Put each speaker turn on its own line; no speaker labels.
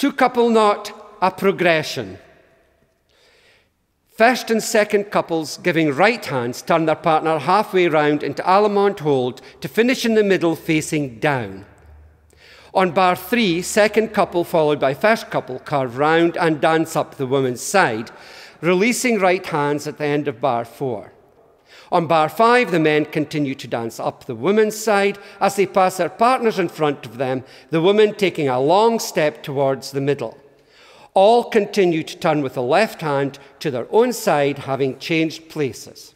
Two couple knot, a progression. First and second couples giving right hands turn their partner halfway round into Allemande hold to finish in the middle facing down. On bar three, second couple followed by first couple curve round and dance up the woman's side, releasing right hands at the end of bar four. On bar five, the men continue to dance up the women's side as they pass their partners in front of them, the woman taking a long step towards the middle. All continue to turn with the left hand to their own side, having changed places.